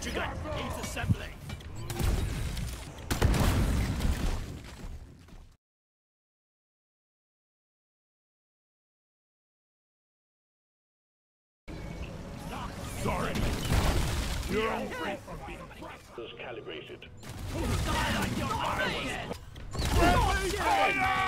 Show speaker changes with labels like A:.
A: what you got. Needs assembling.
B: Sorry. You're all free from being calibrated. Who's
C: died on your